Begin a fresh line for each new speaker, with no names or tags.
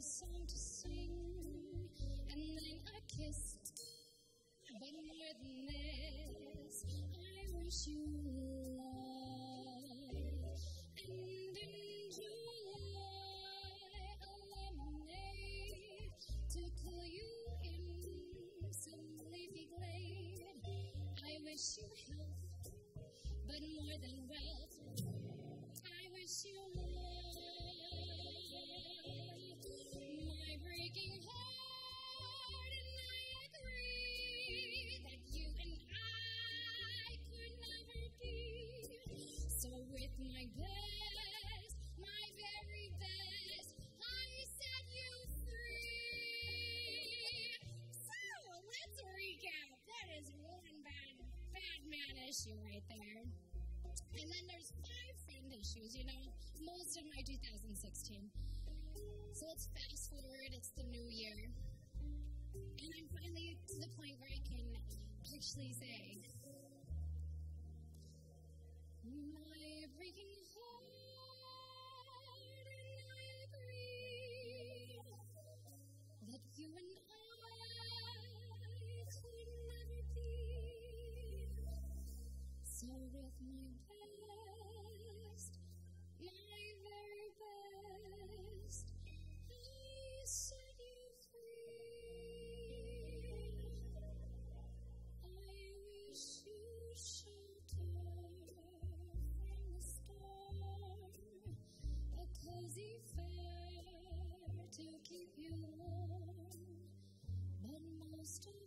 a song to sing, and then a kiss. But more than this, I wish you love and enjoy a lemonade to cool you in some leafy glade. I wish you health, but more than wealth, I wish you love. My best, my very best, I set you free. So let's recap. That is one bad, bad man issue right there. And then there's five friend issues, you know, most of my 2016. So let's fast forward, it's the new year. And I'm finally to the point where I can actually say, My breaking Christ.